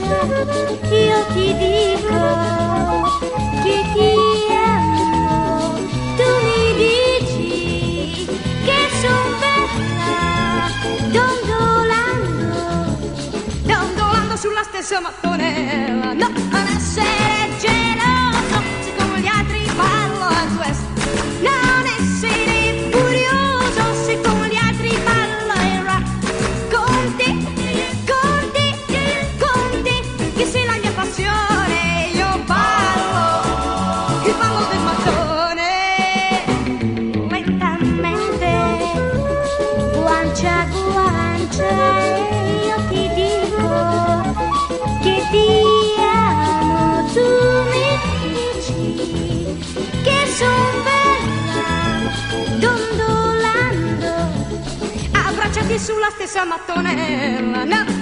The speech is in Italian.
io ti dico che ti amo, tu mi dici che son bella, dondolando, dondolando sulla stessa mattone. Che son bella, dondolando, abbracciati sulla stessa mattonella, no,